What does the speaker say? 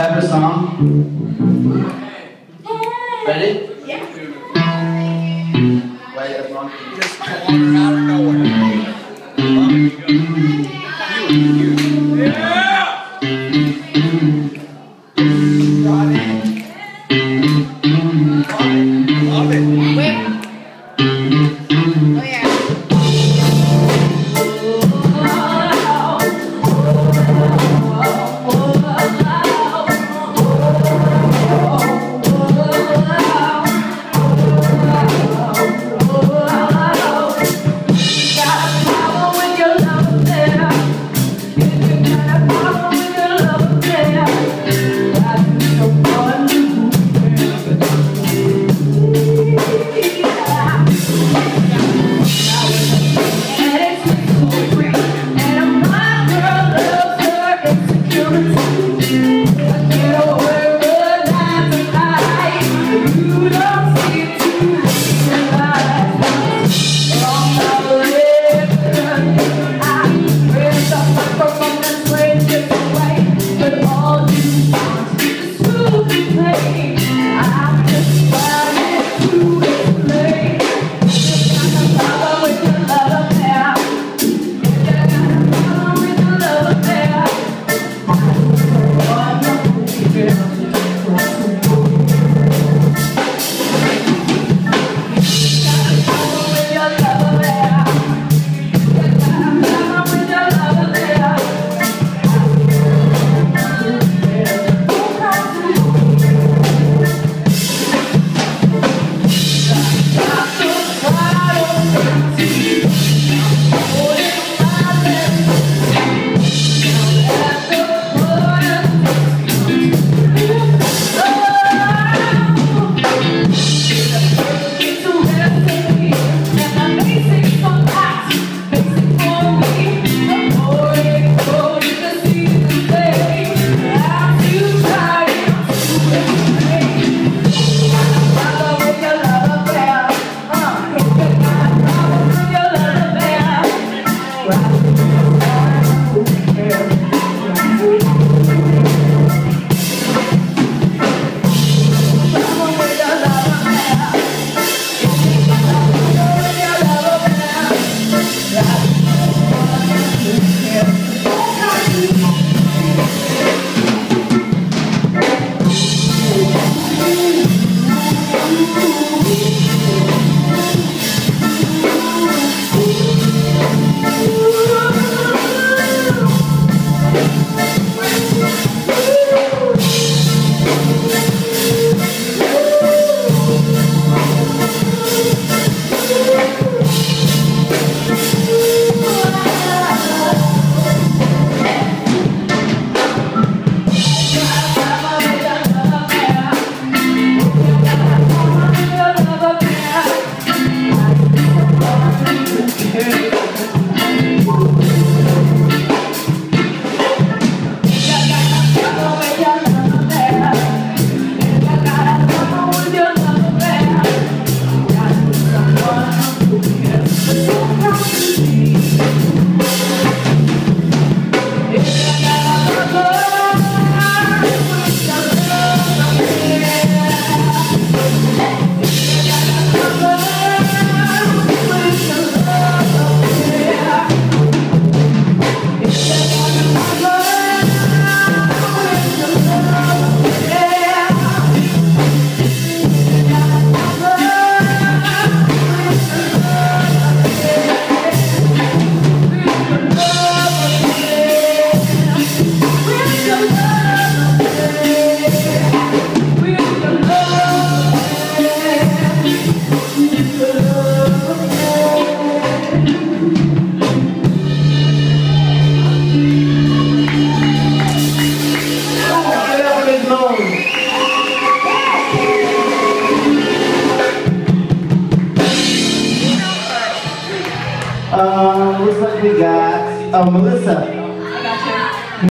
Pepper song. Ready? Yeah. Wait, that's wrong. Just water out of nowhere. Love Oh, Melissa.